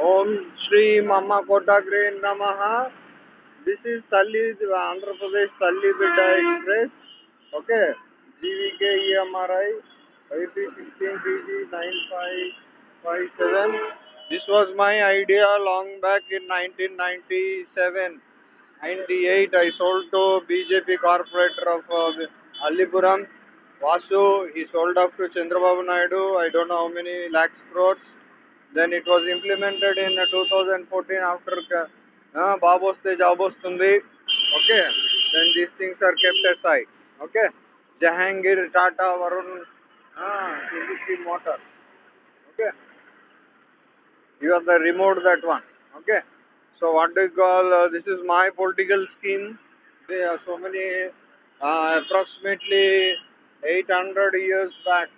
Om Shri Mama Kotagre Namaha. This is Thalli, Andhra Pradesh Thalli Bidda Express. Okay. GVK EMRI IP16PG9557. This was my idea long back in 1997. 98 I sold to BJP corporator of uh, Alipuram. Vasu, he sold off to Chandrababu Naidu. I don't know how many lakhs crores. Then it was implemented in 2014 after uh, Bob Oste, Okay. Then these things are kept aside. Okay. Jahangir, Tata, Varun, uh, Motor. Okay. You have the remote that one. Okay. So what do you call, uh, this is my political scheme. There are so many, uh, approximately 800 years back.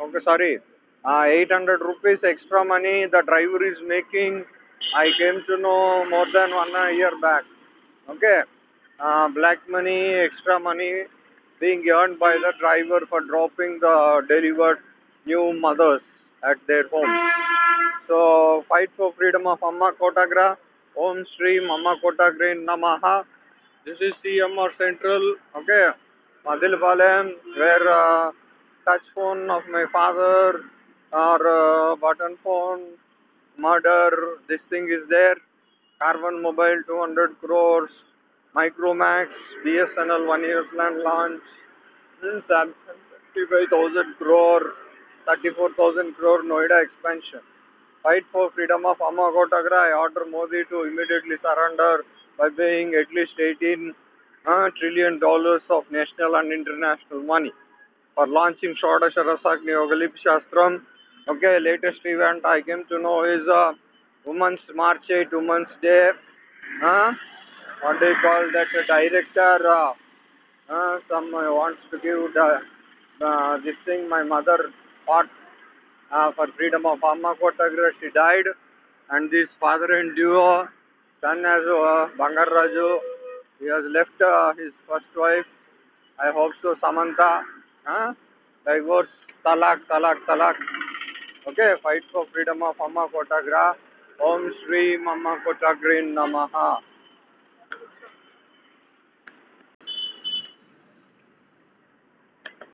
Okay, sorry uh, 800 rupees extra money the driver is making i came to know more than one year back okay uh, black money extra money being earned by the driver for dropping the delivered new mothers at their home so fight for freedom of Amma Kotagra. Om Shri Amma Kotagra Namaha. This is CMR Central. Okay. Madilpalam where uh, touch phone of my father or uh, button phone murder. This thing is there. Karbonn Mobile 200 crores. Micromax BSNL one year plan launch. Samsung 55,000 crore. 34,000 crore Noida expansion. Fight for freedom of Amma Kotagra. I order Modi to immediately surrender by paying at least 18 uh, trillion dollars of national and international money for launching Shodasha Rasagni Shastram. Okay, latest event I came to know is uh, Women's March 8, Women's Day. Uh, what do you call that? Director, uh, uh, some wants to give the, uh, this thing. My mother fought uh, for freedom of Amma Kotagra. She died, and this father and duo, son as uh, Bangar Raju, he has left uh, his first wife. I hope so, Samantha. Huh? Divorce, talak, talak, talak. Okay, fight for freedom of Amma Kotagra. Om Shri Mama Kotagrin Namaha.